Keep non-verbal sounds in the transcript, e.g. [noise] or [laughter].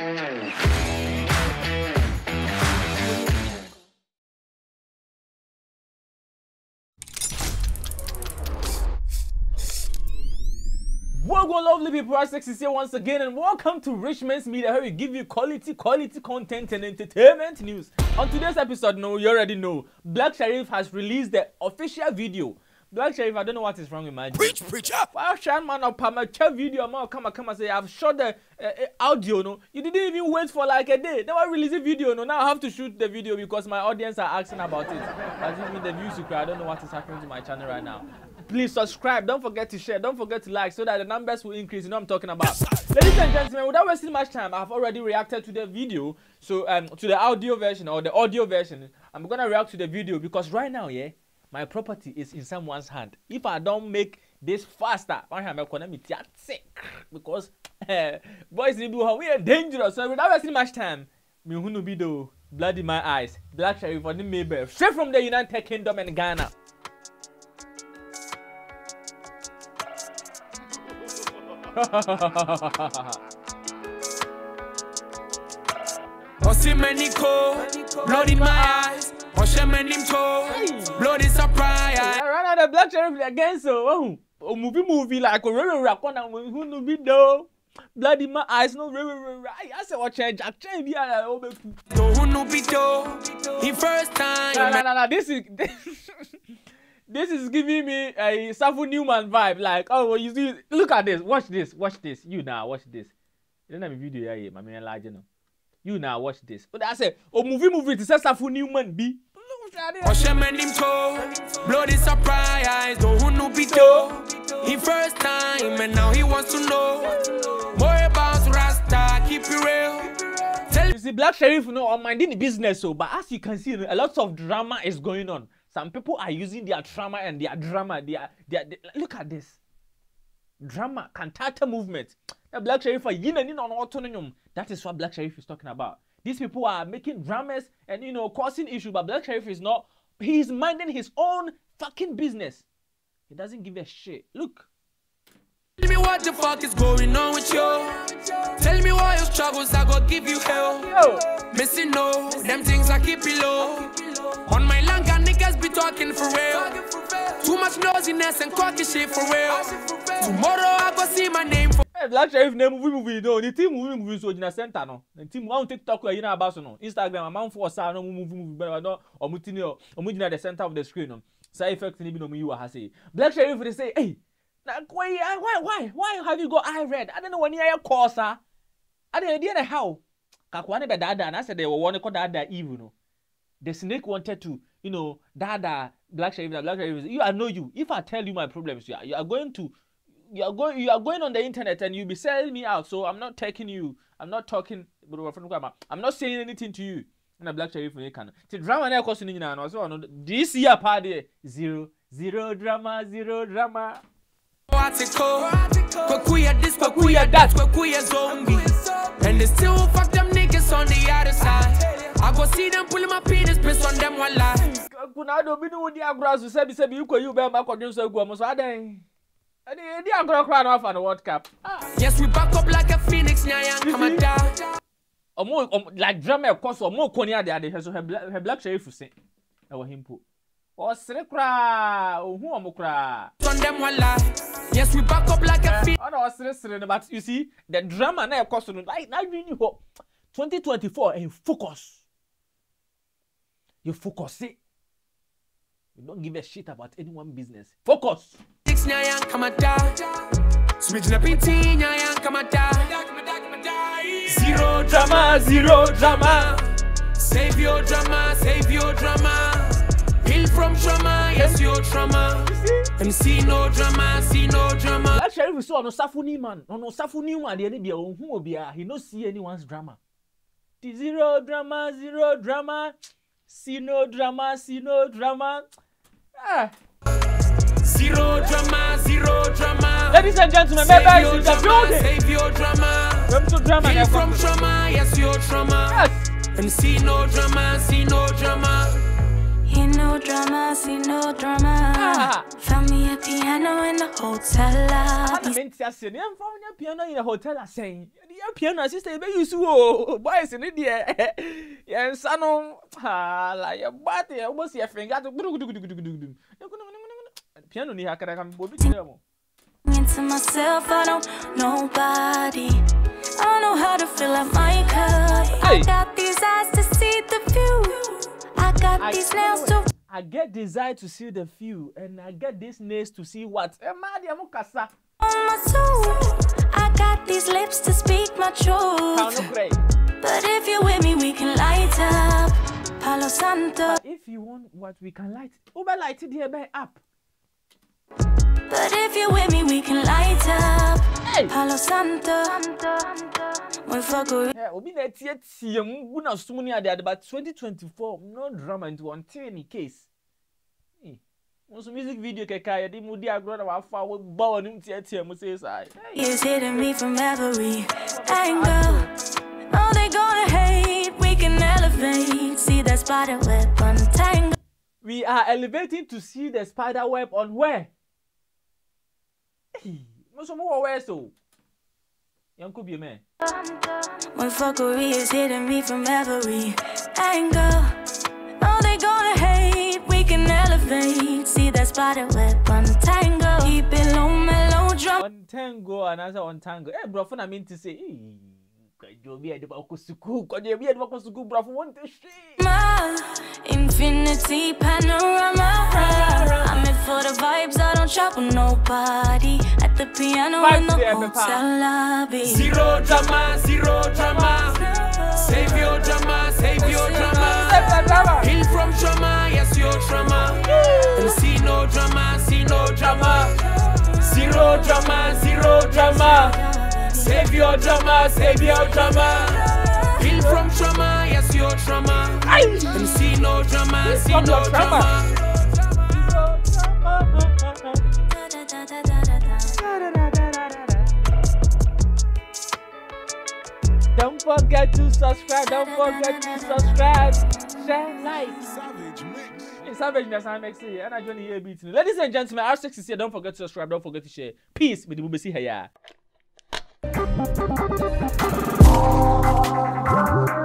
Welcome, lovely people. Isaac is here once again, and welcome to RitchMens Media, where we give you quality, quality content and entertainment news. On today's episode, no, you already know, Black Sherif has released the official video. Black Sherif, I don't know what is wrong with my Preach, preacher. Well, Shan man up my chat video, man, come and come and say I've shot the uh, uh, audio. No, you didn't even wait for like a day. Now I release a video. No, now I have to shoot the video because my audience are asking about it. As if the views you I don't know what is happening to my channel right now. Please subscribe. Don't forget to share. Don't forget to like so that the numbers will increase. You know what I'm talking about. Ladies and gentlemen, without wasting much time, I've already reacted to the video. So um to the audio version or the audio version. I'm gonna react to the video because right now, yeah, my property is in someone's hand. If I don't make this faster, I have economy sick because [laughs] boys in the we are dangerous. So without wasting much time, me who be though blood in my eyes, black sherif for the Mayberry, straight from the United Kingdom and Ghana. [laughs] Osimeniko, blood in my eyes. Blood is surprise. right now the black sheriff again so oh, oh movie movie like a rere rere akona who no be blood in my eyes no rere rere I say what change jack change be ala o be ku No who no be do. He first time. na na na this is [laughs] this is giving me a Safu Newman vibe like oh well, you see look at this watch this watch this you now watch this you don't have a video here my man large no you now watch this but I say oh movie movie it says Safu Newman be look at it Oshemenimto, blood is surprise. First time and now he wants to know more about Rasta. Keep it real. Tell You see, Black Sherif, you know, I'm minding the business, so but as you can see, a lot of drama is going on. Some people are using their trauma and their drama. Their, their, they- look at this drama, cantata movement. The Black Sherif, and. That is what Black Sherif is talking about. These people are making dramas and you know causing issues, but Black Sherif is not. He's minding his own fucking business. He doesn't give a shit. Look. me what the fuck is going on with you. Tell me why your struggles I go give you hell. Yo. Missing no, them things I keep it low. On my niggas be talking for real. Too much nosiness and cocky shit for real. Tomorrow I go see my name for Black Sheriff na movie movie no the team movie movie so gyina center no. The team wọn tiktok yɛ yina aba so no? Instagram amanfoɔ saa no ɔmo movie movie bɛrɛ no ɔmo ti ɔ ɔmo gyina the center of the screen no. Saa effect ni bi na ɔmo yi wɔ ha sei Black Sheriff dey say hey na why why why why have you got eye red? Adi na wɔn ni ayɛ kɔɔ saa adi na deɛ na how. Kakoa ne bɛ daadaa na asɛ de wɔwɔ ne kɔ daadaa eve no. The snake wanted to you know daadaa Black Sheriff na Black Sheriff say you I know you. If I tell you my problems you are you are going to you are going you are going on the internet and you'll be selling me out so i'm not taking you i'm not talking i'm not saying anything to you na black sheriff ne ka no ti drama na ɛkɔ so no nyinaa no ɔsɛ ɔno this year paa deɛ zero zero drama zero drama this, that, zombie. And they still fuck them niggas on the other side. I go see them pulling my penis, piss on them one lie. kuna ade obi ne wo di agorɔ so sɛbi sɛbi ikɔ yi wo bɛrima akɔdwe nso agu ɔmo so adan ɛdi agorɔ koraa na wafa no world cup? Ah. Yes, we back up like a phoenix, and die. ɔmo ɔmo like drama ɛkɔ so ɔmo kɔ ne ade ade hwɛ so hɛ black hɛ black sheriff se ɛwɔ he mpo ɔsere koraa ohu ɔmo koraa. One lie. Yes, we back up like a phoenix. ɔna ɔseresere no but you see the drama na ɛkɔ so no na really hɔ 2024 and focus. You focus it you don't give a shit about anyone business. Focus tea, nyayan, come and die. Zero drama zero drama Save your drama, save your drama. Heal from trauma, yes, your trauma. And see no drama, see no drama. that sheriff sɛ ɔno safo ni man ɔno safo ni man ne bia ɔhu obiara he no see anyone's drama the zero drama zero drama see no drama see no drama ah zero drama, zero drama. Ladies and gentlemen, my bag is in the building. Save your drama. From to drama. Be from trauma, yes, your trauma. Yes. And see no drama, see no drama. He no drama, see no drama. Ah. Found me a piano in the hotel lobby. I'm meant to say, I'm found me a piano in the hotel. I say, the piano sister, be you so boys in India. [laughs] Yes, I know. Ah, like your body, almost your finger. do do do do do do do do. Piano ni ha kara kan obi mo. into myself, I don't nobody. I don't know how to fill up my cup. Hey. I got these eyes to see the view. I got I these nails to I get desire to see the few and I get these nails to see what. Eh, Ɛmaa deɛ mo kasa. on my soul. I got these lips to speak my truth. But if you're with me, we can light up. Palo Santo. If you want what we can light, ube light up. But if you're with me, we can light up. Hey. Palo Santo. Obi na etietie mu gu na sum ni ade ade but 2024 no drama into one any case. Hey. Nso music video kɛkɛ yɛde mu di agorɔ na wafa wo bɔ wɔn nim tietie mu sei saa. Hey. is hitting me from every angle. Oh, they gonna hate. We can elevate. See that spider web untangle. We are elevating to see the spider web on where? Hey. Mo so mo wɔ where so? Yanko bi me. When fuckery is hitting me from every angle. Oh, they gonna hate. We can elevate. See that spider web untangle. Keep it low, mellow, drum. On tango anaasɛ on tango. Eh brɔfo na mi ti sɛ. ee, Kwadwo bi a yɛde ba kɔ sukuu. Kwadwo bi a yɛde ba kɔ sukuu brɔfo wɔn ti hwee. My infinity panorama. I'm in for the vibes. I don't shop with nobody. At the piano in the there, Peppa. hotel lobby. Zero drama, zero drama. Save your drama, save your drama. Heal from trauma, yes, your trauma. And see no drama, see no drama. Zero drama, zero drama. Save your drama, save your drama. Heal from trauma, yes, your trauma. And see no drama, see from no your trauma. drama. Don't forget to subscribe. Don't forget to subscribe. Share, like. Hey, Savage na Sam X here. And I join the beat. Ladies and gentlemen, R6 is here. Don't forget to subscribe. Don't forget to share. Peace. With the BBC here. Thank you.